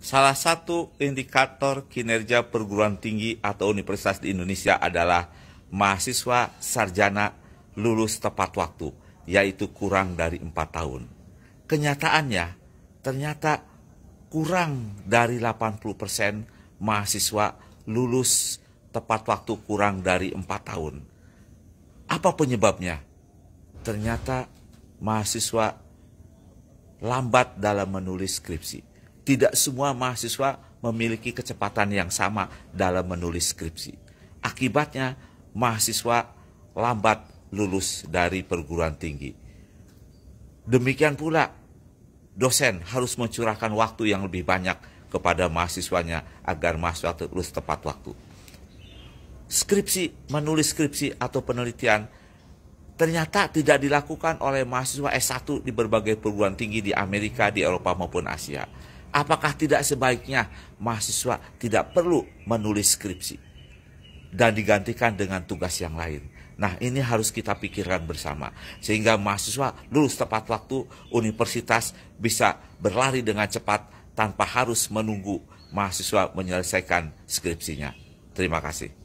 Salah satu indikator kinerja perguruan tinggi atau universitas di Indonesia adalah mahasiswa sarjana lulus tepat waktu, yaitu kurang dari empat tahun. Kenyataannya, ternyata kurang dari 80% mahasiswa lulus tepat waktu kurang dari empat tahun. Apa penyebabnya? Ternyata mahasiswa lambat dalam menulis skripsi tidak semua mahasiswa memiliki kecepatan yang sama dalam menulis skripsi. Akibatnya, mahasiswa lambat lulus dari perguruan tinggi. Demikian pula, dosen harus mencurahkan waktu yang lebih banyak kepada mahasiswanya agar mahasiswa lulus tepat waktu. Skripsi, menulis skripsi atau penelitian ternyata tidak dilakukan oleh mahasiswa S1 di berbagai perguruan tinggi di Amerika, di Eropa maupun Asia Apakah tidak sebaiknya mahasiswa tidak perlu menulis skripsi dan digantikan dengan tugas yang lain? Nah, ini harus kita pikirkan bersama sehingga mahasiswa lulus tepat waktu, universitas bisa berlari dengan cepat tanpa harus menunggu mahasiswa menyelesaikan skripsinya. Terima kasih.